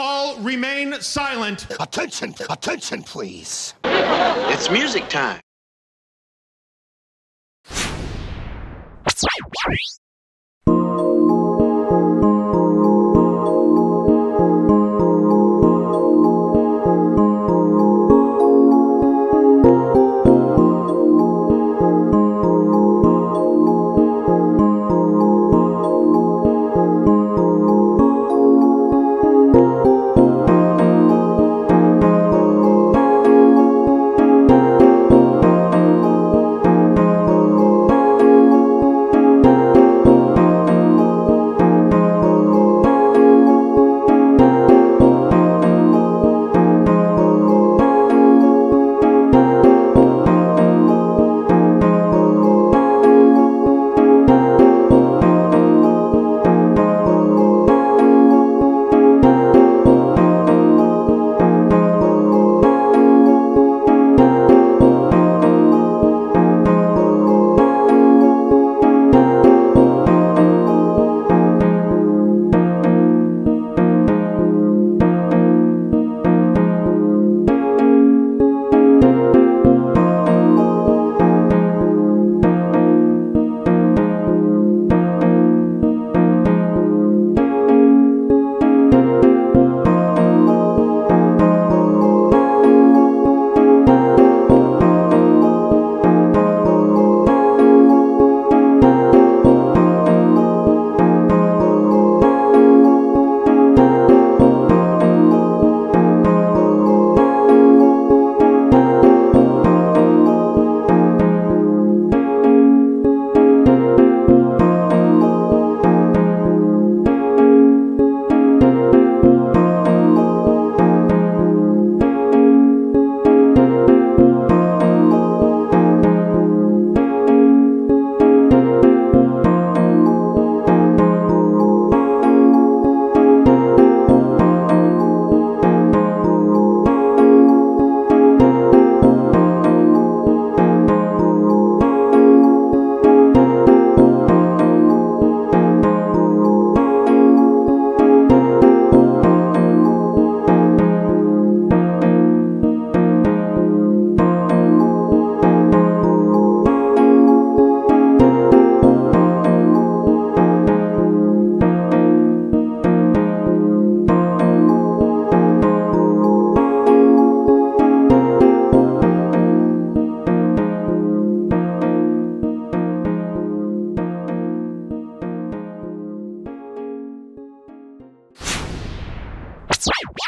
all remain silent. Attention, attention, please. It's music time.